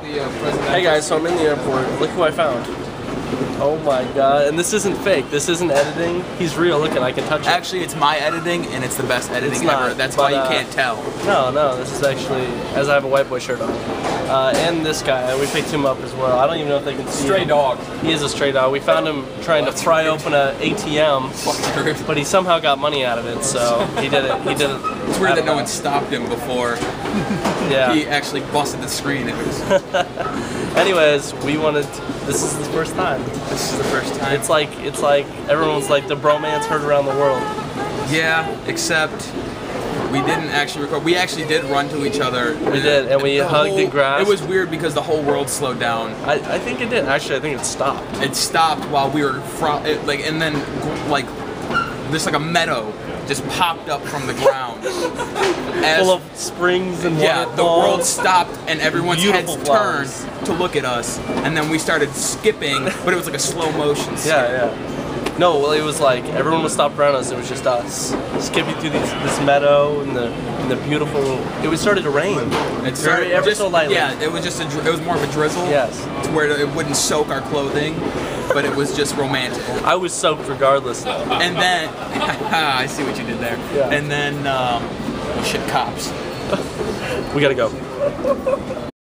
Hey guys, so I'm in the airport. Look who I found. Oh my god. And this isn't fake. This isn't editing. He's real. Look, and I can touch it. Actually, it's my editing, and it's the best editing It's not, ever. That's but, why you uh, can't tell. No, no, this is actually, as I have a white boy shirt on. Uh, and this guy, we picked him up as well. I don't even know if they can see Stray him. dog. He is a stray dog. We found him trying to pry weird. open an ATM, but he somehow got money out of it, so he did it. He did it. It's weird that no one stopped him before Yeah. he actually busted the screen. It was, Anyways, we wanted. this is the first time. this is the first time. It's like it's like everyone's like the bromance heard around the world. yeah, except we didn't actually record. We actually did run to each other. We did, and we hugged whole- and grasped. It was weird because the whole world slowed down. I, I think it did. Actually, I think it stopped. It stopped while we were from it, like, and then like this like a meadow just popped up from the ground. As- Full of springs and Yeah, the world stopped and everyone's Beautiful heads flowers. turned to look at us, and then we started skipping, but it was like a slow motion. skip. Yeah, yeah. No, well, it was like everyone was stopped around us. It was just us skipping through these, this meadow and the and the beautiful. It was started to rain. It very ever just, so lightly. Yeah, it was just a, it was more of a drizzle. Yes. to where it wouldn't soak our clothing, but it was just romantic. I was soaked regardless, though. And then I see what you did there. Yeah. And then um, shit, cops. We gotta go.